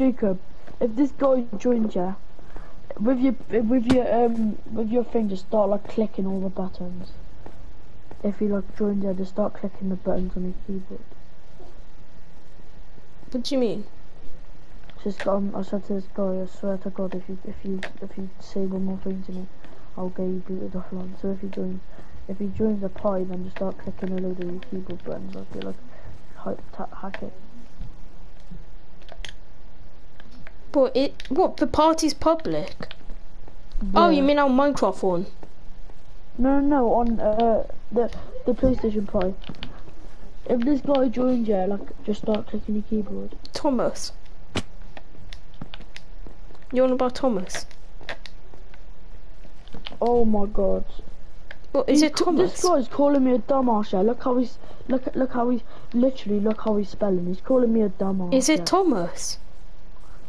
Jacob, if this guy joins you, with your with your um with your thing, just start like clicking all the buttons. If he like joins you, just start clicking the buttons on your keyboard. What do you mean? Just um, I said to this guy, I swear to God, if you if you if you say one more thing to me, I'll get you booted offline. So if you join, if you join the party, then just start clicking a load of your keyboard buttons. I feel like hype tap hack it. But it what the party's public? Oh, you mean on Minecraft one? No, no, no, on uh, the the PlayStation Pro. If this guy joins you, like, just start clicking the keyboard. Thomas. You on about Thomas? Oh my god. What is He's it Thomas? This guy's calling me a dumbass, yeah. Look how he's, look, look how he's, literally, look how he's spelling. He's calling me a dumbass. Is it yeah. Thomas?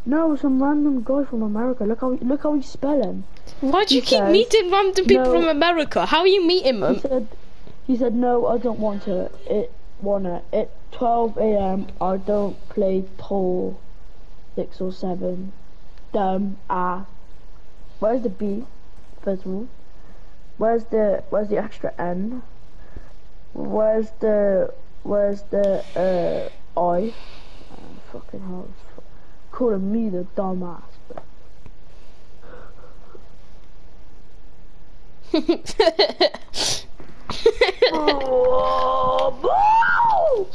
No, some random guy from America. Look how, he, look how he's spelling. Why do you He keep says- meeting random people No. from America? How are you meeting He them? said, he said, no, I don't want to. It, wanna. At 12 a.m. I don't play pool. Six or seven. Dumb ass. Where's the B? First of all. Where's the where's the extra N? Where's the where's the uh I? Calling me the dumbass. But oh, bro!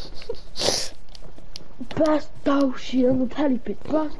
Best oh shit on the telly pit. Best